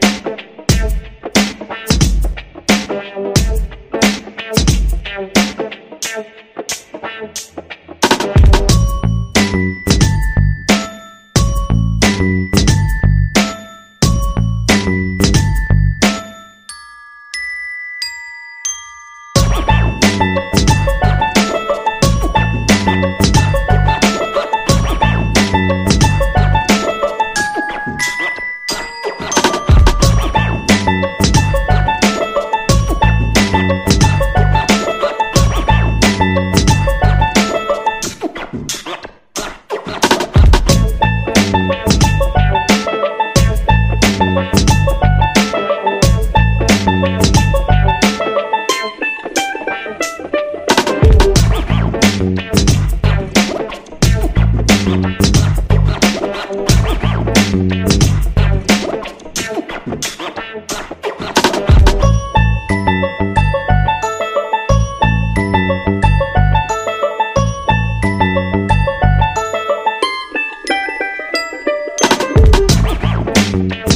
Bye. Thank